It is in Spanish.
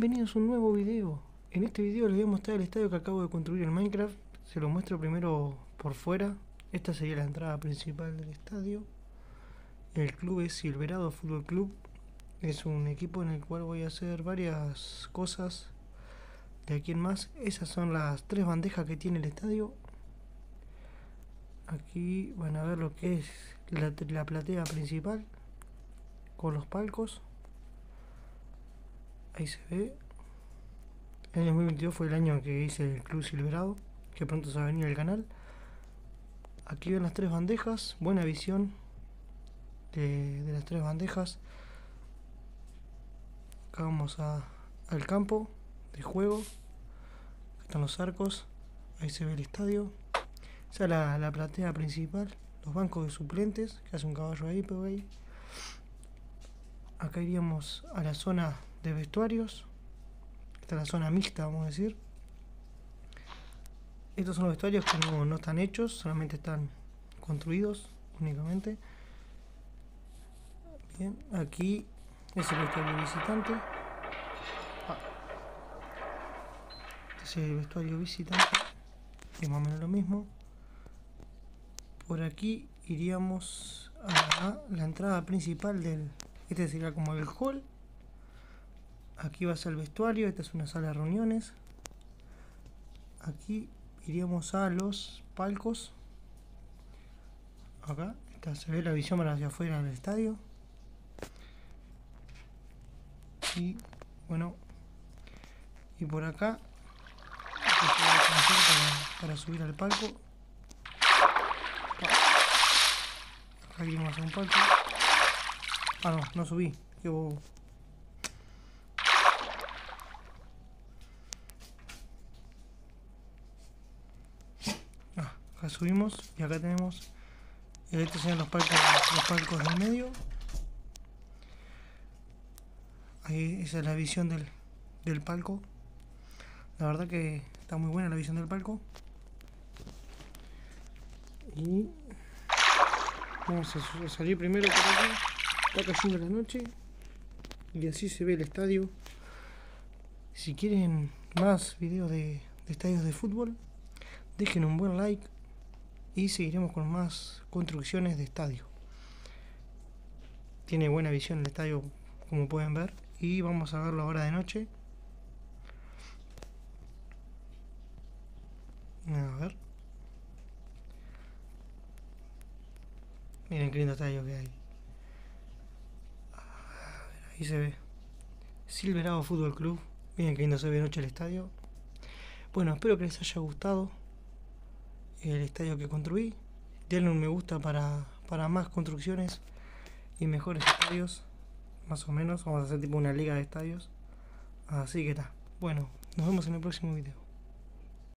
Bienvenidos a un nuevo video. En este video les voy a mostrar el estadio que acabo de construir en Minecraft. Se lo muestro primero por fuera. Esta sería la entrada principal del estadio. El club es Silverado Fútbol Club. Es un equipo en el cual voy a hacer varias cosas de aquí en más. Esas son las tres bandejas que tiene el estadio. Aquí van a ver lo que es la, la platea principal con los palcos. Ahí se ve. El año 2022 fue el año que hice el Club Silverado, que pronto se va a venir al canal. Aquí ven las tres bandejas, buena visión de, las tres bandejas. Acá vamos a, al campo de juego. Acá están los arcos. Ahí se ve el estadio. Esa es la, la platea principal. Los bancos de suplentes, que hace un caballo ahí, pero ahí. Acá iríamos a la zona de vestuarios. Esta es la zona mixta, vamos a decir. Estos son los vestuarios que no, están hechos, solamente están construidos únicamente. Bien, aquí es el vestuario visitante. Ah. Este es el vestuario visitante, es más o menos lo mismo. Por aquí iríamos a la entrada principal del... Este sería como el hall Aquí va a ser el vestuario, esta es una sala de reuniones. Aquí iríamos a los palcos. Acá, esta se ve la visión para hacia afuera del estadio. Y bueno, y por acá, para, subir al palco. Acá iríamos a un palco. Ah, no, no subí. Qué acá subimos y acá tenemos estos palcos los palcos del medio. Ahí esa es la visión del, del palco. La verdad que está muy buena la visión del palco. Y vamos a salir primero por acá. Está cayendo la noche y así se ve el estadio. Si quieren más videos de, de estadios de fútbol dejen un buen like y seguiremos con más construcciones de estadio. Tiene buena visión el estadio, como pueden ver, y vamos a verlo ahora de noche. A ver. Miren qué lindo estadio que hay. ahí se ve. Silverado Fútbol Club. Miren qué lindo se ve de noche el estadio. Bueno, espero que les haya gustado el estadio que construí. Denle un me gusta para, para más construcciones y mejores estadios. Más o menos. Vamos a hacer tipo una liga de estadios. Así que está. Bueno, nos vemos en el próximo video.